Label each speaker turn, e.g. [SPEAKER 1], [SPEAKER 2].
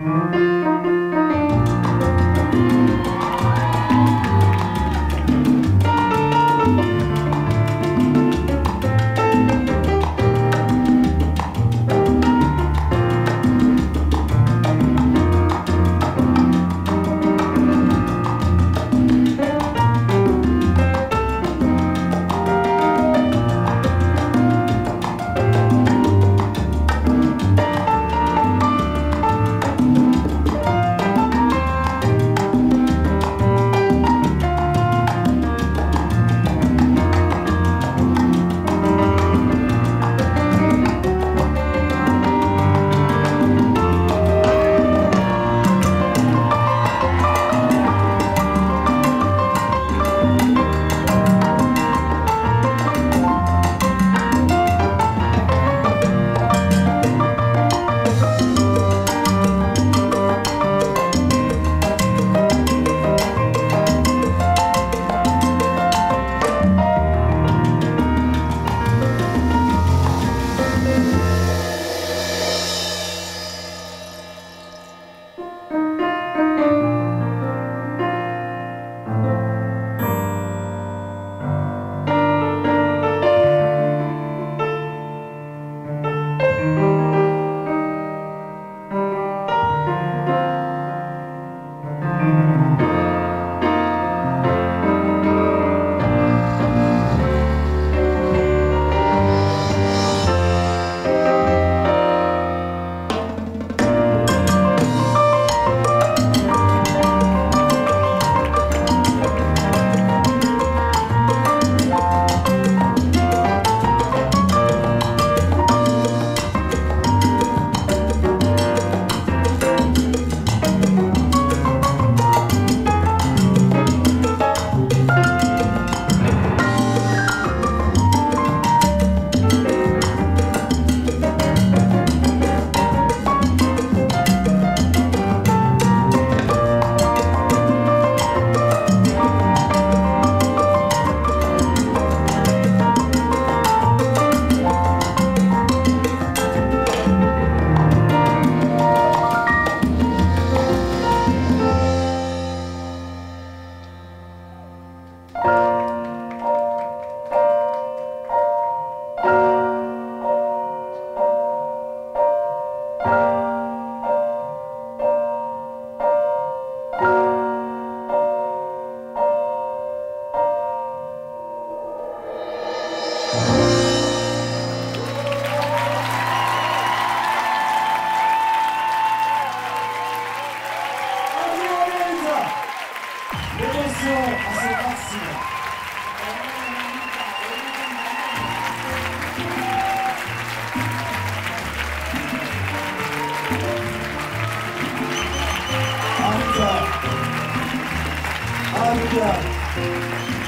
[SPEAKER 1] Thank mm-hmm. you.
[SPEAKER 2] África.